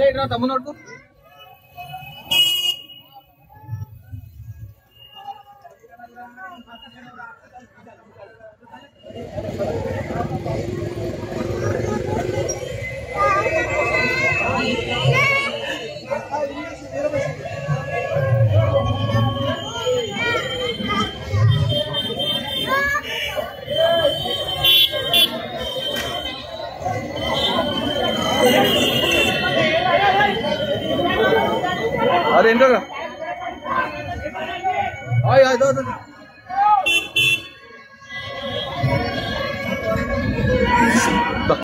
కొట్టినా తమ్ముడు अरे इंटर हाँ। दो।